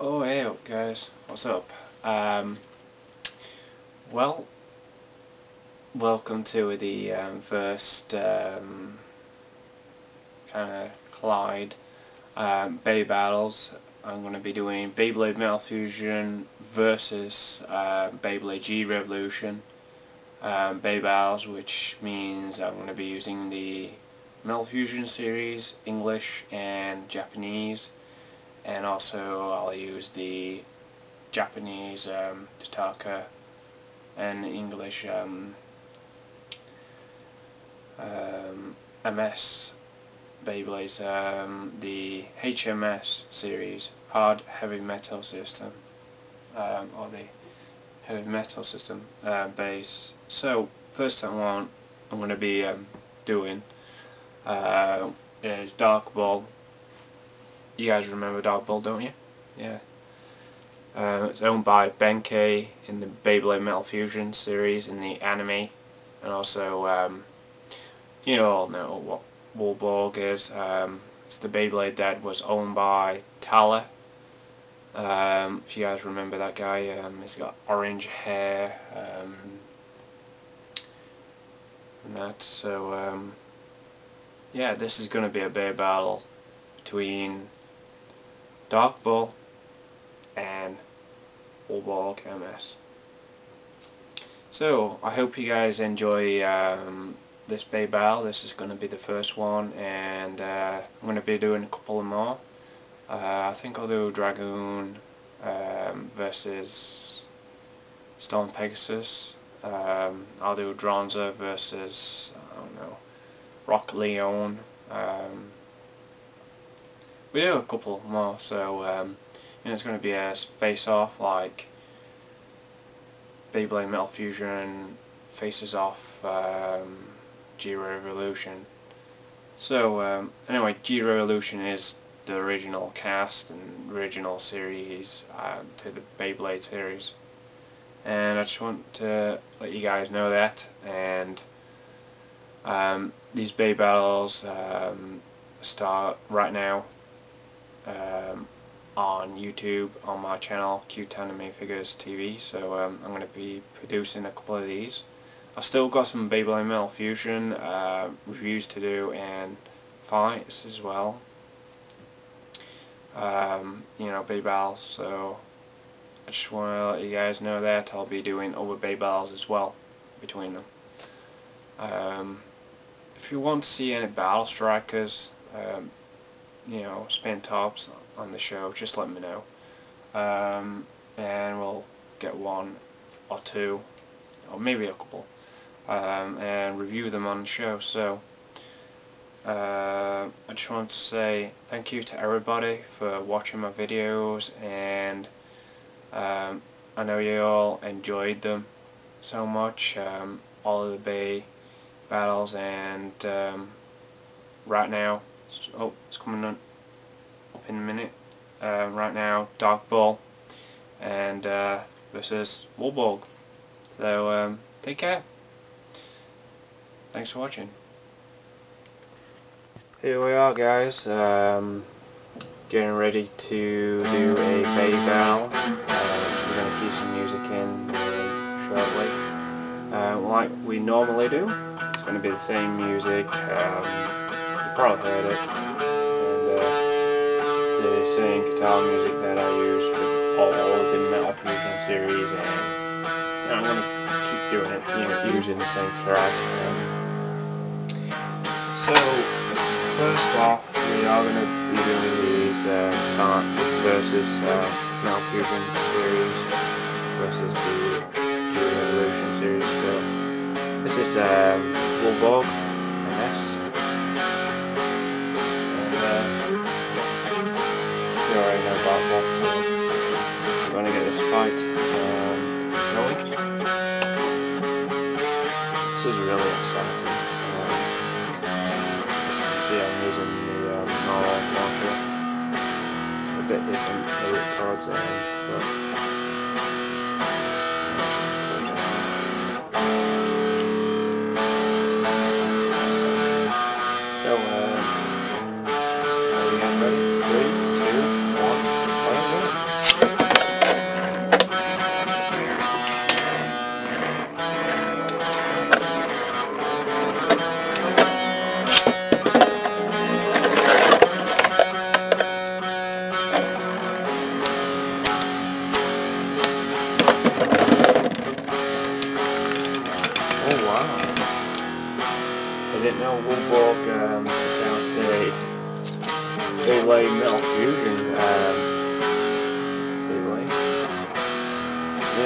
Oh hey up guys, what's up? Um, well, welcome to the um, first um, kind of Clyde um, Bey battles. I'm going to be doing Beyblade Metal Fusion versus uh, Beyblade G Revolution um, Bey battles, which means I'm going to be using the Metal Fusion series, English and Japanese, and also I'll use the Japanese um, Tataka and English um, um, MS Beyblades, um, the HMS series, Hard Heavy Metal System, um, or the Heavy Metal System uh, base. So, first one I'm going to be um, doing uh, is Dark Bull. You guys remember Dark Bull, don't you? Yeah. Uh, it's owned by Benkei in the Beyblade Metal Fusion series in the anime, and also, um, you all know what Wolborg is. Um, it's the Beyblade that was owned by Tala. Um, if you guys remember that guy, um, he's got orange hair um, and that. So um, yeah, this is going to be a big battle between Dark Bull and Wolborg MS. So, I hope you guys enjoy um, this Bey Battle. This is going to be the first one, and uh, I'm going to be doing a couple more. Uh, I think I'll do Dragoon um, versus Storm Pegasus. Um, I'll do Dranzer versus, I don't know, Rock Leone. Um, we do a couple more, so um, you know, it's going to be a face-off like Beyblade Metal Fusion faces off um, G Revolution. So um, anyway, G Revolution is the original cast and original series uh, to the Beyblade series, and I just want to let you guys know that and. Um, these Bey battles um, start right now um, on YouTube on my channel Cute Anime Figures TV so um, I'm going to be producing a couple of these I've still got some Beyblade Metal Fusion uh, reviews to do and fights as well. Um, you know Bey battles so I just want to let you guys know that I'll be doing other Bey battles as well between them. Um, if you want to see any battle strikers, um, you know, spin tops on the show, just let me know. Um, and we'll get one or two, or maybe a couple, um, and review them on the show. So, uh, I just want to say thank you to everybody for watching my videos, and um, I know you all enjoyed them so much. Um, all of the Bey battles and um, right now oh it's coming up in a minute uh, right now Dark Bull and uh, versus Wolborg so um, take care thanks for watching here we are guys um, getting ready to do a Bey battle uh, we're going to keep some music in shortly uh, like we normally do it's going to be the same music. Um, you probably heard it. And uh, the same guitar music that I use for all of the Metal Fusion series. And I'm going to keep doing it, you know, using the same track. So, first off, we are going to be doing these uh, versus uh, Metal Fusion series versus the Revolution series. So, this is um, chords and stuff.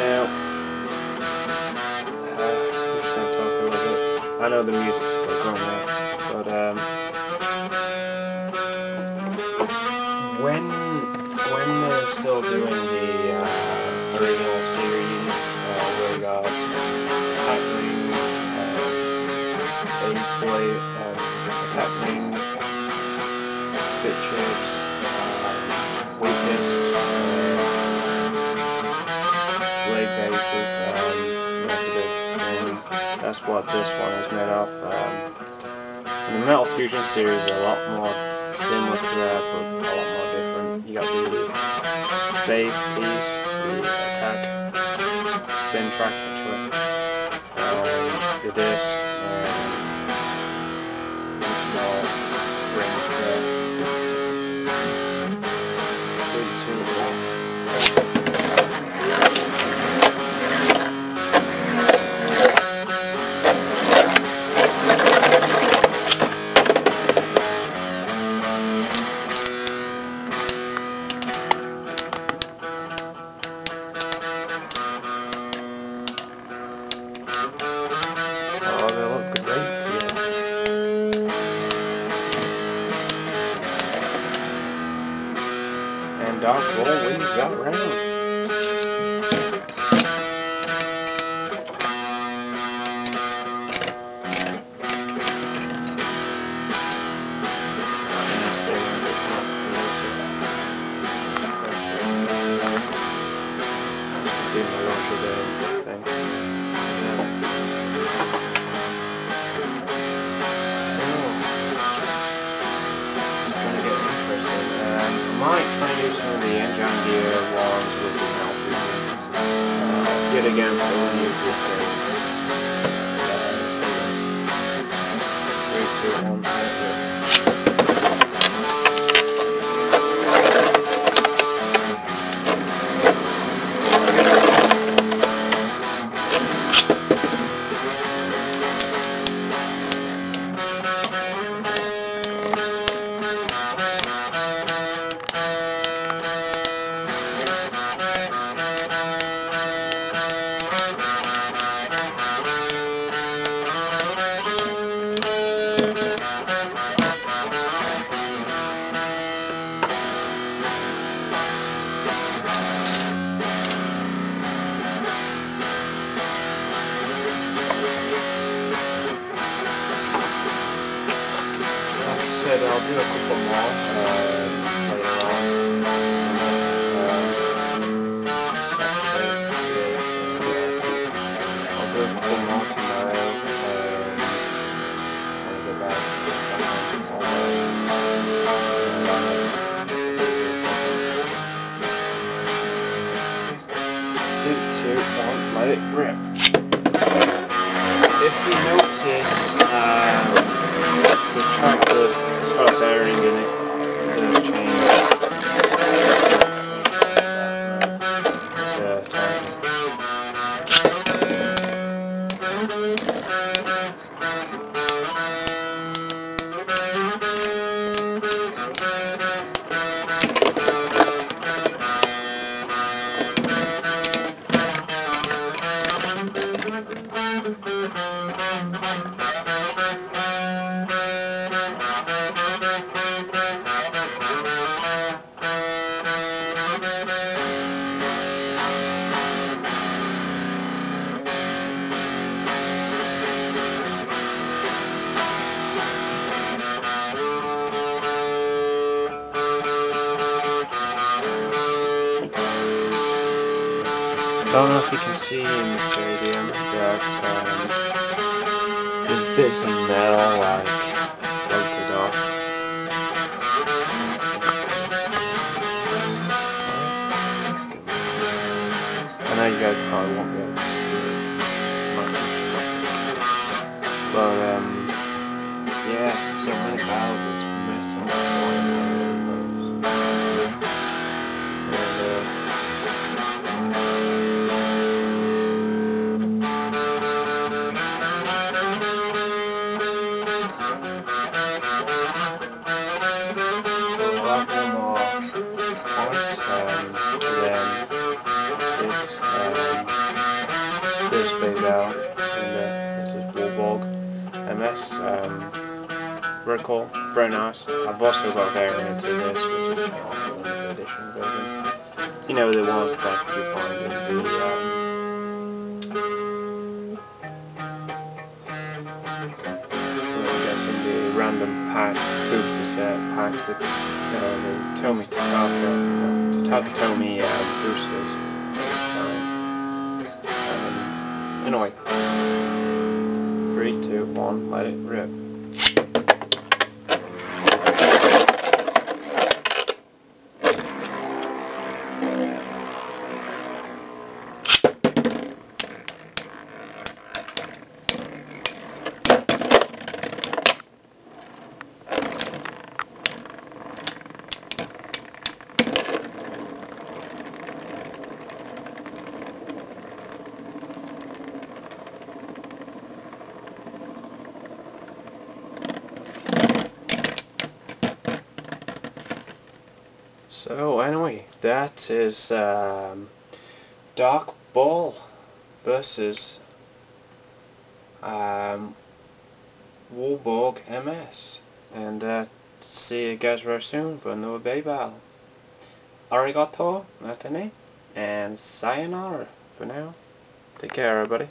Now, uh, I'm just talk a little bit. I know the music's still going there, but um, when when they're still doing the uh, original series, uh, got happening, uh, they play uh, what this one is made of. Um, the Metal Fusion series is a lot more similar to that, but a lot more different. You got the base piece, the attack, spin track actually, um, the disc, Yet again, if you can see in the stadium that um, there's bits of metal like floated off. I know you guys probably won't be able to see it But um MS um, very cool, very nice. I've also got a variant this, which is kind of limited edition version. You know the ones that you find in the um, random pack booster set packs that uh, the Tomy Tataka, no, Tataka Tomy uh, boosters. Um, anyway. Three, two, one, So anyway, that is um, Dark Bull versus um, Wolborg MS. And uh, see you guys very soon for another Bayball. Arigato, matane, and sayonara for now. Take care everybody.